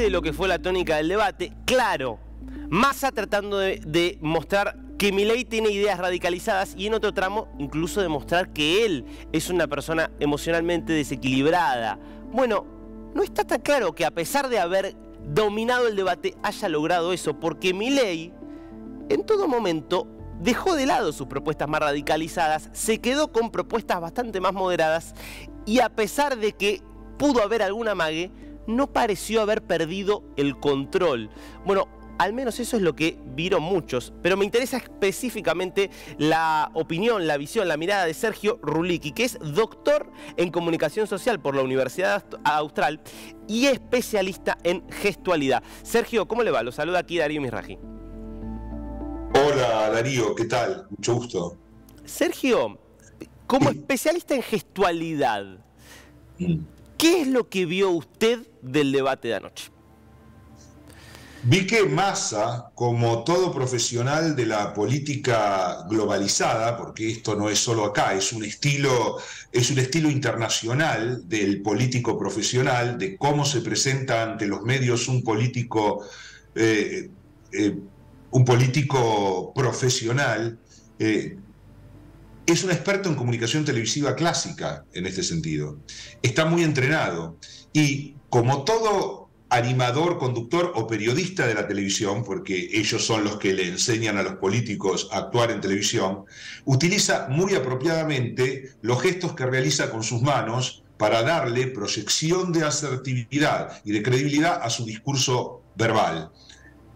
de lo que fue la tónica del debate, claro, Massa tratando de, mostrar que Milei tiene ideas radicalizadas y en otro tramo incluso demostrar que él es una persona emocionalmente desequilibrada. Bueno, no está tan claro que a pesar de haber dominado el debate haya logrado eso, porque Milei en todo momento dejó de lado sus propuestas más radicalizadas, se quedó con propuestas bastante más moderadas y a pesar de que pudo haber alguna mague, no pareció haber perdido el control. Bueno, al menos eso es lo que vieron muchos, pero me interesa específicamente la opinión, la visión, la mirada de Sergio Ruliki, que es doctor en comunicación social por la Universidad Austral y especialista en gestualidad. Sergio, ¿cómo le va? Lo saluda aquí Darío Misraji. Hola Darío, ¿qué tal? Mucho gusto. Sergio, como especialista en gestualidad, mm. ¿Qué es lo que vio usted del debate de anoche? Vi que Massa, como todo profesional de la política globalizada, porque esto no es solo acá, es un estilo, es un estilo internacional del político profesional, de cómo se presenta ante los medios un político, eh, eh, un político profesional, eh, es un experto en comunicación televisiva clásica en este sentido. Está muy entrenado y como todo animador, conductor o periodista de la televisión, porque ellos son los que le enseñan a los políticos a actuar en televisión, utiliza muy apropiadamente los gestos que realiza con sus manos para darle proyección de asertividad y de credibilidad a su discurso verbal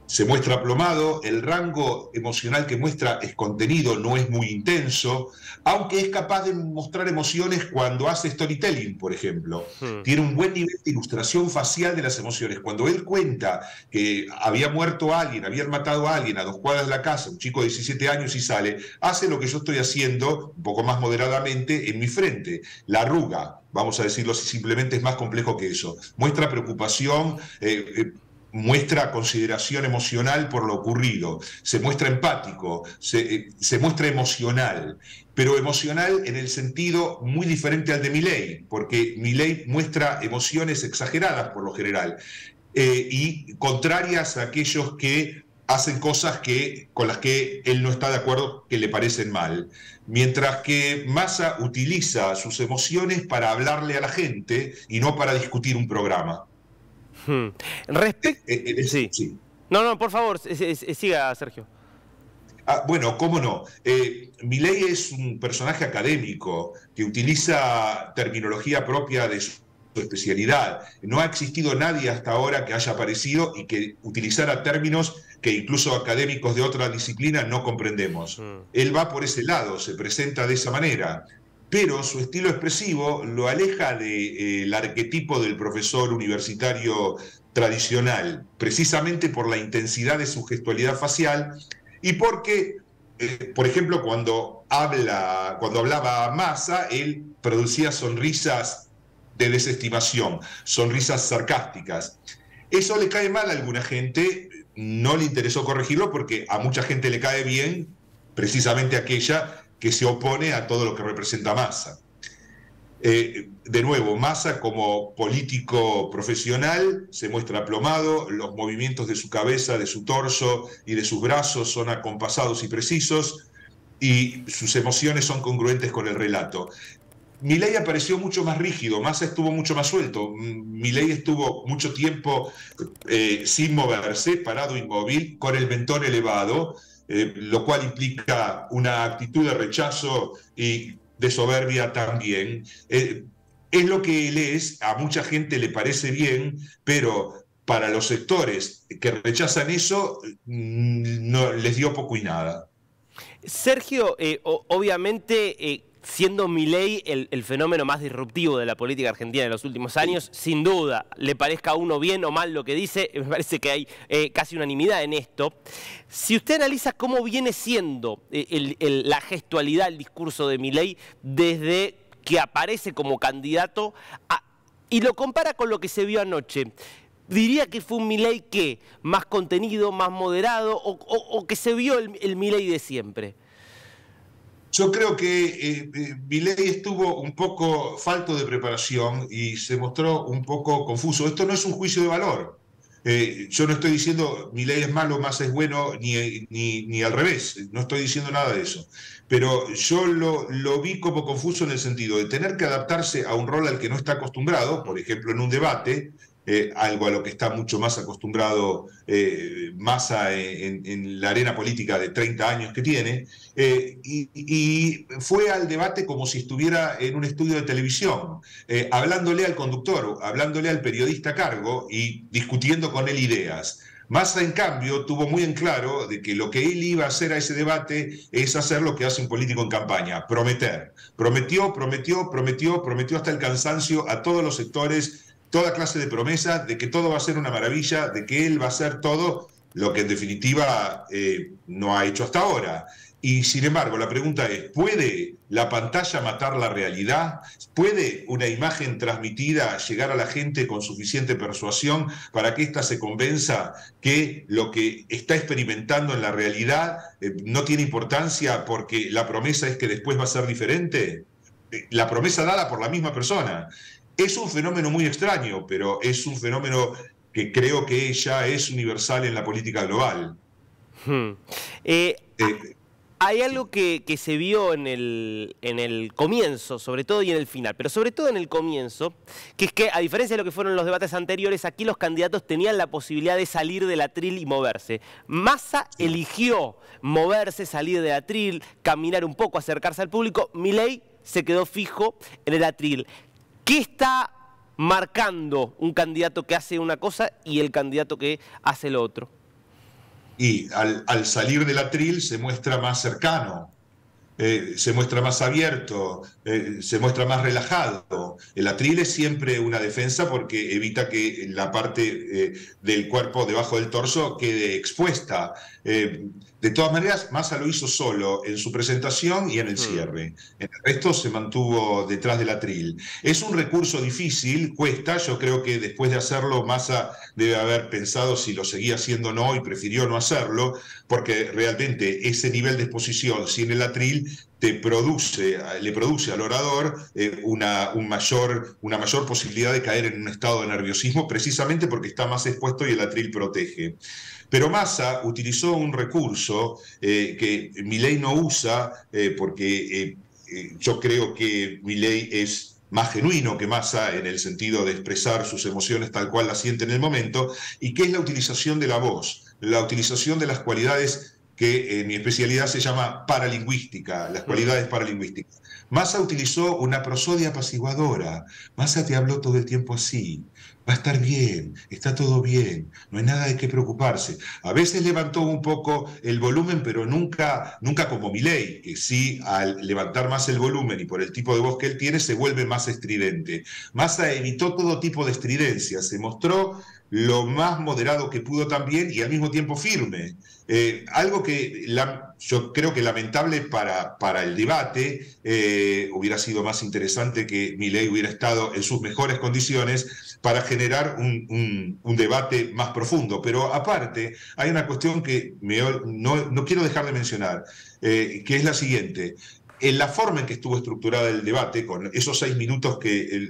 se muestra aplomado, el rango emocional que muestra es contenido, no es muy intenso, aunque es capaz de mostrar emociones cuando hace storytelling, por ejemplo. Hmm. Tiene un buen nivel de ilustración facial de las emociones. Cuando él cuenta que había muerto alguien, habían matado a alguien a dos cuadras de la casa, un chico de 17 años y sale, hace lo que yo estoy haciendo, un poco más moderadamente, en mi frente. La arruga, vamos a decirlo si simplemente es más complejo que eso. Muestra preocupación. Eh, eh, muestra consideración emocional por lo ocurrido, se muestra empático, se, muestra emocional, pero emocional en el sentido muy diferente al de Milley, porque Milley muestra emociones exageradas por lo general eh, y contrarias a aquellos que hacen cosas que, con las que él no está de acuerdo, que le parecen mal. Mientras que Massa utiliza sus emociones para hablarle a la gente y no para discutir un programa. Hmm. Respecto. Eh, eh, eh, sí. No, no, por favor, siga, Sergio. Ah, bueno, cómo no. Eh, Milei es un personaje académico que utiliza terminología propia de su especialidad. No ha existido nadie hasta ahora que haya aparecido y que utilizara términos que incluso académicos de otra disciplina no comprendemos. Hmm. Él va por ese lado, se presenta de esa manera pero su estilo expresivo lo aleja del arquetipo del profesor universitario tradicional, precisamente por la intensidad de su gestualidad facial y porque, eh, por ejemplo, cuando, habla, cuando hablaba Massa, él producía sonrisas de desestimación, sonrisas sarcásticas. Eso le cae mal a alguna gente, no le interesó corregirlo porque a mucha gente le cae bien precisamente aquella que se opone a todo lo que representa Massa. Eh, de nuevo, Massa como político profesional se muestra aplomado, los movimientos de su cabeza, de su torso y de sus brazos son acompasados y precisos y sus emociones son congruentes con el relato. Milei apareció mucho más rígido, Massa estuvo mucho más suelto. Milei estuvo mucho tiempo eh, sin moverse, parado inmóvil, con el mentón elevado, eh, lo cual implica una actitud de rechazo y de soberbia también. Eh, es lo que él es, a mucha gente le parece bien, pero para los sectores que rechazan eso, mm, no, les dio poco y nada. Sergio, eh, obviamente siendo Milei el, el fenómeno más disruptivo de la política argentina en los últimos años, sin duda, le parezca a uno bien o mal lo que dice, me parece que hay eh, casi unanimidad en esto. Si usted analiza cómo viene siendo eh, la gestualidad, el discurso de Milei desde que aparece como candidato y lo compara con lo que se vio anoche, diría que fue un Milei que más contenido, más moderado o, que se vio el, el Milei de siempre. Yo creo que eh, estuvo un poco falto de preparación y se mostró un poco confuso. Esto no es un juicio de valor. Eh, yo no estoy diciendo mi ley es malo, más es bueno, ni, ni, al revés, no estoy diciendo nada de eso. Pero yo lo, lo, vi como confuso en el sentido de tener que adaptarse a un rol al que no está acostumbrado, por ejemplo, en un debate, eh, algo a lo que está mucho más acostumbrado eh, Massa en, la arena política de 30 años que tiene, eh, y, fue al debate como si estuviera en un estudio de televisión, hablándole al conductor, hablándole al periodista a cargo y discutiendo con él ideas. Massa, en cambio, tuvo muy en claro de que lo que él iba a hacer a ese debate es hacer lo que hace un político en campaña, prometer. Prometió, prometió, prometió, prometió hasta el cansancio a todos los sectores toda clase de promesas de que todo va a ser una maravilla, de que él va a hacer todo lo que en definitiva eh, no ha hecho hasta ahora. Y sin embargo, la pregunta es, ¿puede la pantalla matar la realidad? ¿Puede una imagen transmitida llegar a la gente con suficiente persuasión para que ésta se convenza que lo que está experimentando en la realidad eh, no tiene importancia porque la promesa es que después va a ser diferente? Eh, la promesa dada por la misma persona. Es un fenómeno muy extraño, pero es un fenómeno que creo que ya es universal en la política global. Hmm. Eh, eh, hay algo que, se vio en el, en el comienzo, sobre todo, y en el final, pero sobre todo en el comienzo, que es que, a diferencia de lo que fueron los debates anteriores, aquí los candidatos tenían la posibilidad de salir del atril y moverse. Massa eligió moverse, salir del atril, caminar un poco, acercarse al público. Milei se quedó fijo en el atril. ¿Qué está marcando un candidato que hace una cosa y el candidato que hace lo otro? Y al, salir del atril se muestra más cercano, eh, se muestra más abierto, eh, se muestra más relajado. El atril es siempre una defensa porque evita que la parte eh, del cuerpo debajo del torso quede expuesta. De todas maneras, Massa lo hizo solo en su presentación y en el hmm. cierre. En el resto se mantuvo detrás del atril. Es un recurso difícil, cuesta. Yo creo que después de hacerlo, Massa debe haber pensado si lo seguía haciendo o no y prefirió no hacerlo, porque realmente ese nivel de exposición sin el atril te produce, le produce al orador eh, una, un mayor, una mayor posibilidad de caer en un estado de nerviosismo, precisamente porque está más expuesto y el atril protege. Pero Massa utilizó un recurso eh, que Milei no usa, eh, porque yo creo que Milei es más genuino que Massa en el sentido de expresar sus emociones tal cual las siente en el momento, y que es la utilización de la voz, la utilización de las cualidades que en mi especialidad se llama paralingüística, las cualidades paralingüísticas. Massa utilizó una prosodia apaciguadora. Massa te habló todo el tiempo así. Va a estar bien, está todo bien, no hay nada de qué preocuparse. A veces levantó un poco el volumen, pero nunca, nunca como Milei, que sí al levantar más el volumen y por el tipo de voz que él tiene se vuelve más estridente. Massa evitó todo tipo de estridencia, se mostró lo más moderado que pudo también y al mismo tiempo firme. Eh, algo que yo creo que lamentable para, para el debate, eh, hubiera sido más interesante que Milei hubiera estado en sus mejores condiciones para generar un, debate más profundo. Pero aparte, hay una cuestión que no, quiero dejar de mencionar, eh, que es la siguiente en la forma en que estuvo estructurada el debate, con esos seis minutos que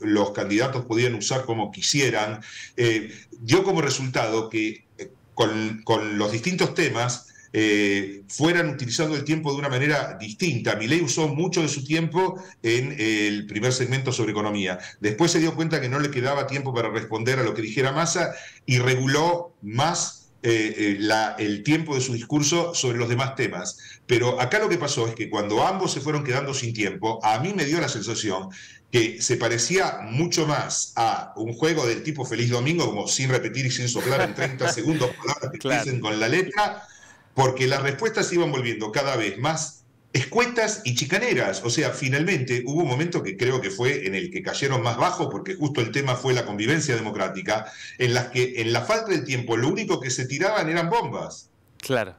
los candidatos podían usar como quisieran, eh, dio como resultado que eh, con, los distintos temas eh, fueran utilizando el tiempo de una manera distinta. Milei usó mucho de su tiempo en el primer segmento sobre economía. Después se dio cuenta que no le quedaba tiempo para responder a lo que dijera Massa y reguló más eh, eh, el tiempo de su discurso sobre los demás temas. Pero acá lo que pasó es que cuando ambos se fueron quedando sin tiempo, a mí me dio la sensación que se parecía mucho más a un juego del tipo Feliz Domingo, como sin repetir y sin soplar en 30 segundos palabras que dicen con la letra, porque las respuestas se iban volviendo cada vez más escuetas y chicaneras. O sea, finalmente hubo un momento que creo que fue en el que cayeron más bajo, porque justo el tema fue la convivencia democrática, en las que en la falta de tiempo lo único que se tiraban eran bombas. Claro.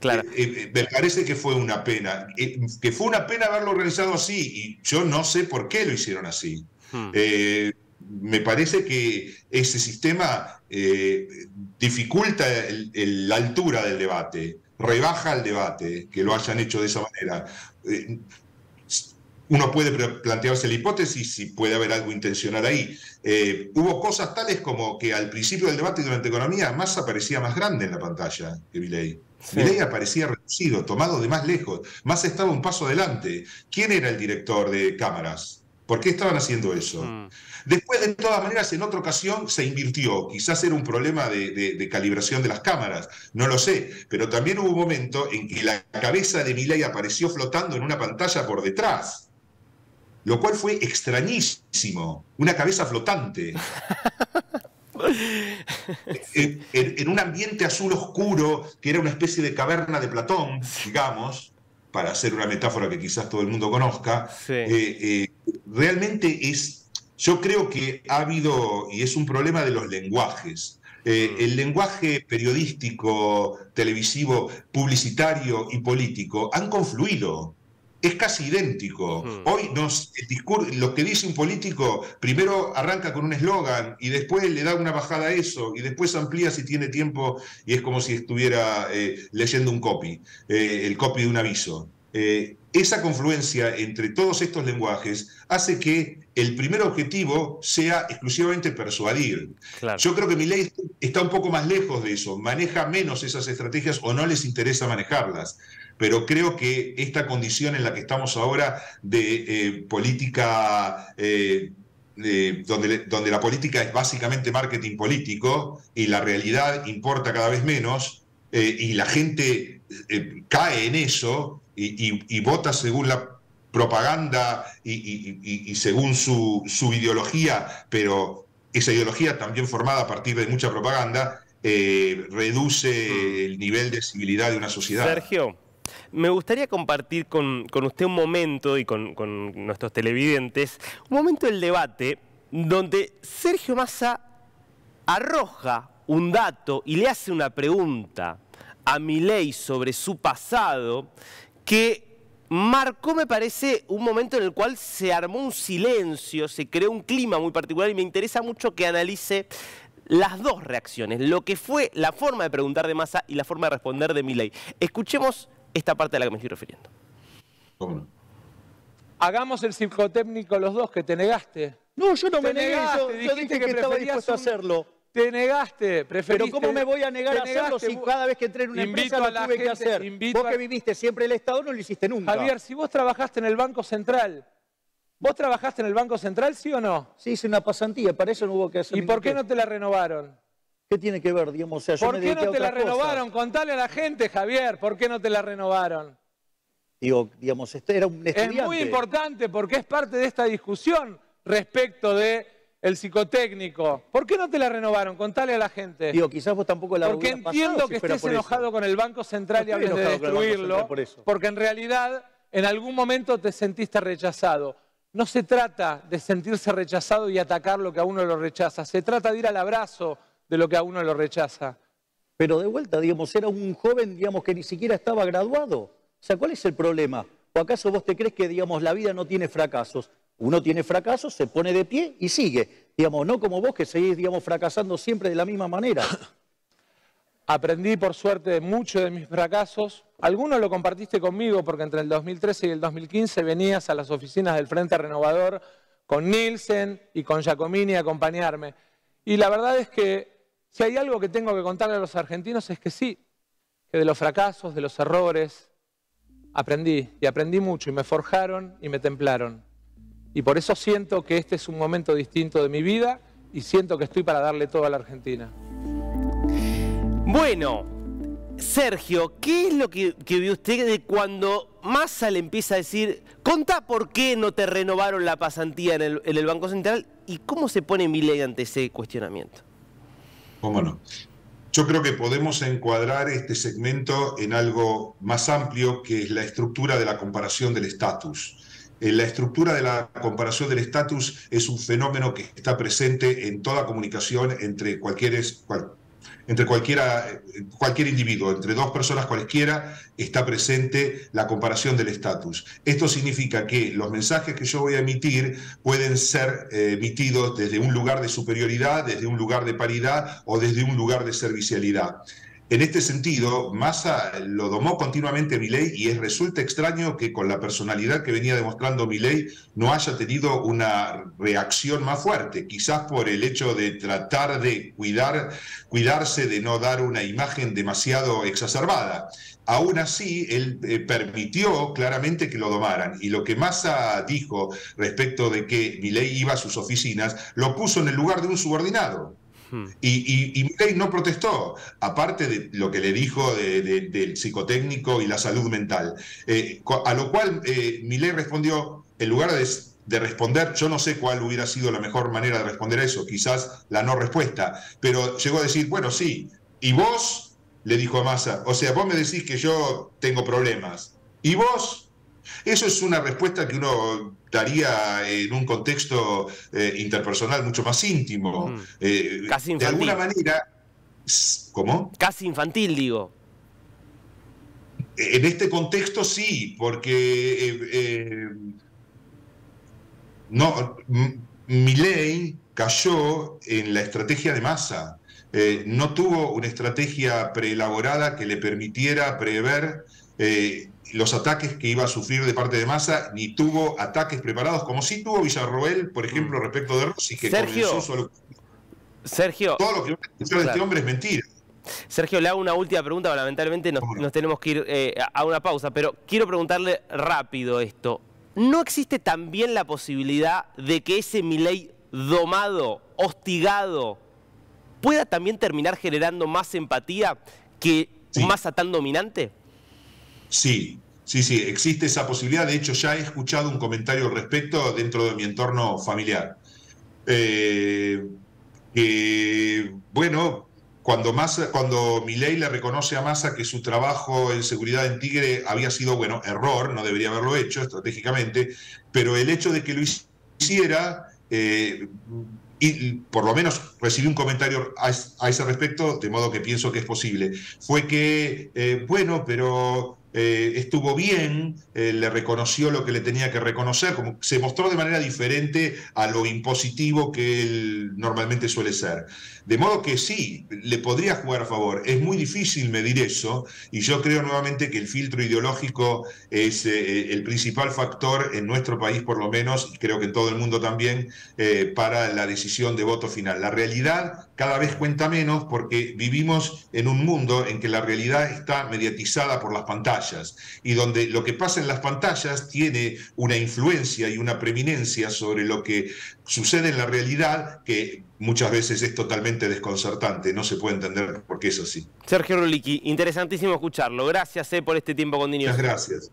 Claro. Eh, eh, me parece que fue una pena, eh, que fue una pena haberlo organizado así, y yo no sé por qué lo hicieron así. Hmm. me parece que ese sistema dificulta la altura del debate rebaja el debate que lo hayan hecho de esa manera. Eh, uno puede plantearse la hipótesis si puede haber algo intencional ahí. Eh, hubo cosas tales como que al principio del debate durante economía, Massa parecía más grande en la pantalla que Milei. Sí. aparecía reducido, tomado de más lejos. Massa estaba un paso adelante. ¿Quién era el director de cámaras? ¿Por qué estaban haciendo eso? Mm. Después, de todas maneras, en otra ocasión se invirtió. Quizás era un problema de, calibración de las cámaras, no lo sé. Pero también hubo un momento en que la cabeza de Milei apareció flotando en una pantalla por detrás. Lo cual fue extrañísimo. Una cabeza flotante. en, en, un ambiente azul oscuro, que era una especie de caverna de Platón, digamos, para hacer una metáfora que quizás todo el mundo conozca, eh, eh, realmente es, yo creo que ha habido, y es un problema de los lenguajes, eh, mm. el lenguaje periodístico, televisivo, publicitario y político han confluido es casi idéntico. Hoy nos, el discurso, lo que dice un político primero arranca con un eslogan y después le da una bajada a eso y después amplía si tiene tiempo y es como si estuviera eh, leyendo un copy, eh, el copy de un aviso. Eh, esa confluencia entre todos estos lenguajes hace que el primer objetivo sea exclusivamente persuadir. Yo creo que mi ley está un poco más lejos de eso, maneja menos esas estrategias o no les interesa manejarlas pero creo que esta condición en la que estamos ahora de eh, política, eh, donde, donde la política es básicamente marketing político y la realidad importa cada vez menos, eh, y la gente cae en eso y, vota según la propaganda y, según su, su, ideología, pero esa ideología también formada a partir de mucha propaganda, reduce mm. el nivel de civilidad de una sociedad. Sergio, me gustaría compartir con, usted un momento y con, nuestros televidentes, un momento del debate donde Sergio Massa arroja un dato y le hace una pregunta a Milei sobre su pasado que marcó, me parece, un momento en el cual se armó un silencio, se creó un clima muy particular y me interesa mucho que analice las dos reacciones, lo que fue la forma de preguntar de Massa y la forma de responder de Milei. Escuchemos esta parte a la que me estoy refiriendo. ¿Cómo Hagamos el psicotécnico los dos, que te negaste. No, yo no me negué, yo, dije que, estaba dispuesto a hacerlo. Te negaste, preferiste... Pero ¿cómo me voy a negar a hacerlo si cada vez que entré en una empresa lo tuve que hacer? Vos que viviste siempre el Estado no lo hiciste nunca. Javier, si vos trabajaste en el Banco Central, ¿vos trabajaste en el Banco Central, sí o no? Sí, hice una pasantía, para eso no hubo que hacer ¿Y por qué no te la renovaron? ¿Qué tiene que ver, digamos? ¿Por qué no te la renovaron? Contale a la gente, Javier, ¿por qué no te la renovaron? Digo, digamos, este era un estudiante. Es muy importante porque es parte de esta discusión respecto de el psicotécnico. ¿Por qué no te la renovaron? Contale a la gente. Digo, quizás vos tampoco la Porque entiendo que estés enojado con el Banco Central y hables de destruirlo, porque en realidad en algún momento te sentiste rechazado. No se trata de sentirse rechazado y atacar lo que a uno lo rechaza, se trata de ir al abrazo, de lo que a uno lo rechaza. Pero de vuelta, digamos, era un joven, digamos, que ni siquiera estaba graduado. O sea, ¿cuál es el problema? ¿O acaso vos te crees que, digamos, la vida no tiene fracasos? Uno tiene fracasos, se pone de pie y sigue. Digamos, no como vos que seguís, fracasando siempre de la misma manera. Aprendí, por suerte, mucho de mis fracasos. Algunos lo compartiste conmigo porque entre el 2013 y el 2015 venías a las oficinas del Frente Renovador con Nielsen y con Giacomini a acompañarme. Y la verdad es que si hay algo que tengo que contarle a los argentinos es que sí, que de los fracasos, de los errores, aprendí y aprendí mucho y me forjaron y me templaron. Y por eso siento que este es un momento distinto de mi vida y siento que estoy para darle todo a la Argentina. Bueno, Sergio, ¿qué es lo que, vio usted de cuando Massa le empieza a decir, contá por qué no te renovaron la pasantía en el, en el Banco Central y cómo se pone mi ley ante ese cuestionamiento? ¿Cómo no? Yo creo que podemos encuadrar este segmento en algo más amplio que es la estructura de la comparación del estatus. Eh, la estructura de la comparación del estatus es un fenómeno que está presente en toda comunicación entre cualquier, entre cualquiera, cualquier individuo, entre dos personas cualesquiera, está presente la comparación del estatus. Esto significa que los mensajes que yo voy a emitir pueden ser eh, emitidos desde un lugar de superioridad, desde un lugar de paridad o desde un lugar de servicialidad. En este sentido, Massa lo domó continuamente Milei y es, resulta extraño que con la personalidad que venía demostrando Milei no haya tenido una reacción más fuerte, quizás por el hecho de tratar de cuidar, cuidarse de no dar una imagen demasiado exacerbada. Aún así, él eh, permitió claramente que lo domaran y lo que Massa dijo respecto de que Milei iba a sus oficinas, lo puso en el lugar de un subordinado. Y, y, no protestó, aparte de lo que le dijo del psicotécnico y la salud mental. Eh, a lo cual eh, respondió, en lugar de, de, responder, yo no sé cuál hubiera sido la mejor manera de responder a eso, quizás la no respuesta, pero llegó a decir, bueno, sí, ¿y vos? le dijo a Massa, o sea, vos me decís que yo tengo problemas, ¿y vos? Eso es una respuesta que uno daría en un contexto eh, interpersonal mucho más íntimo. Eh, Casi infantil. De alguna manera, ¿cómo? Casi infantil, digo. En este contexto sí, porque eh, no, Milley cayó en la estrategia de masa. no tuvo una estrategia preelaborada que le permitiera prever los ataques que iba a sufrir de parte de Massa, ni tuvo ataques preparados, como sí tuvo Villarroel, por ejemplo, mm. respecto de Rossi, que Sergio, comenzó solo... Sergio, todo lo que de este hombre es mentira. Sergio, le hago una última pregunta, lamentablemente nos, tenemos que ir eh, a una pausa, pero quiero preguntarle rápido esto. ¿No existe también la posibilidad de que ese Milei domado, hostigado, pueda también terminar generando más empatía que un Massa tan dominante? Sí, sí, sí, existe esa posibilidad. De hecho, ya he escuchado un comentario al respecto dentro de mi entorno familiar. Eh, bueno, cuando, Massa, cuando le reconoce a Massa que su trabajo en seguridad en Tigre había sido, bueno, error, no debería haberlo hecho estratégicamente, pero el hecho de que lo hiciera, eh, y por lo menos recibí un comentario a, ese respecto, de modo que pienso que es posible, fue que, eh, bueno, pero eh, estuvo bien, eh, le reconoció lo que le tenía que reconocer, como se mostró de manera diferente a lo impositivo que él normalmente suele ser. De modo que sí, le podría jugar a favor. Es muy difícil medir eso y yo creo nuevamente que el filtro ideológico es eh, el principal factor en nuestro país por lo menos, y creo que en todo el mundo también, para la decisión de voto final. La realidad cada vez cuenta menos porque vivimos en un mundo en que la realidad está mediatizada por las pantallas y donde lo que pasa en las pantallas tiene una influencia y una preeminencia sobre lo que sucede en la realidad que muchas veces es totalmente desconcertante, no se puede entender por qué es así. Sergio Roliqui, interesantísimo escucharlo. Gracias eh, por este tiempo con Muchas gracias.